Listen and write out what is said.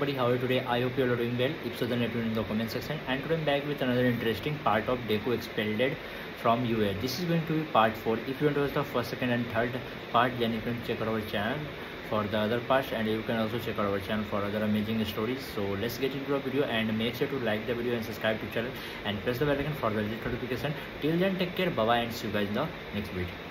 everybody how are you today? I hope you all are doing well. If so then let me know in the comment section. And today i'm back with another interesting part of deku expanded from ua this is going to be part 4 if you want to watch the first second and third part then you can check out our channel for the other parts. And you can also check out our channel for other amazing stories. So let's get into our video and make sure to like the video and subscribe to channel and press the bell icon for the latest notification. Till then take care. Bye bye and see you guys in the next video.